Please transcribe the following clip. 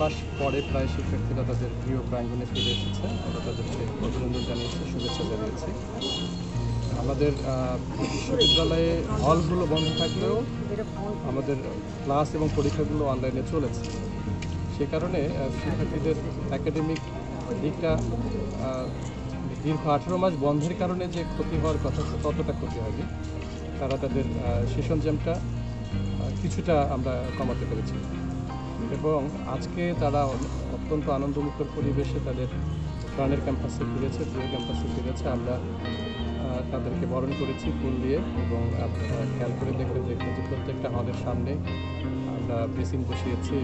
মাস পরে প্রায় শিক্ষার্থীরা তাদের গৃহ প্রাঙ্গণে ফিরে এসেছে। আমরা তাদেরকে অভিনন্দন জানিয়েছি, শুভেচ্ছা জানিয়েছি। আমাদের বিশ্ববিদ্যালয়ে হলগুলো বন্ধ থাকলেও আমাদের ক্লাস এবং পরীক্ষাগুলো অনলাইনে চলেছে। সে কারণে শিক্ষার্থীদের একাডেমিক দিকটা দীর্ঘ আঠেরো মাস বন্ধের কারণে যে ক্ষতি হওয়ার কথা ততটা ক্ষতি হয়নি। তারা তাদের সেশন জ্যামটা কিছুটা আমরা কমাতে পেরেছি। এবং আজকে তারা অত্যন্ত আনন্দমুখর পরিবেশে তাদের প্রাণের ক্যাম্পাসে ফিরেছে প্রিয় ক্যাম্পাসে ফিরেছে। আমরা তাদেরকে বরণ করেছি ফুল দিয়ে এবং আপনারা খেয়াল করে দেখলে দেখবেন যে প্রত্যেকটা হলের সামনে আমরা বেসিন বসিয়েছি।